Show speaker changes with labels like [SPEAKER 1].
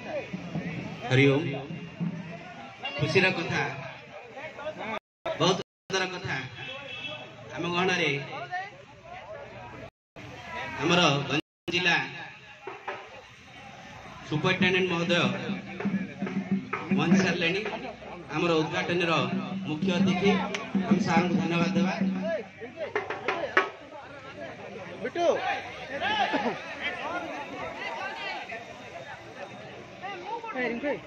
[SPEAKER 1] ହରି ଓମ୍ ଖୁସିର କଥା ବହୁତ ଆନନ୍ଦର କଥା ଆମ ଗହଣରେ ଆମର ଗଞ୍ଜାମ ଜିଲ୍ଲା ସୁପରିଟେଣ୍ଡେଣ୍ଟ ମହୋଦୟ ପହଞ୍ଚି ସାରିଲେଣି ଆମର ଉଦ୍ଘାଟନୀର ମୁଖ୍ୟ ଅତିଥି ଆମେ ସାର୍ଙ୍କୁ ଧନ୍ୟବାଦ ଦେବା
[SPEAKER 2] फायरिंग पे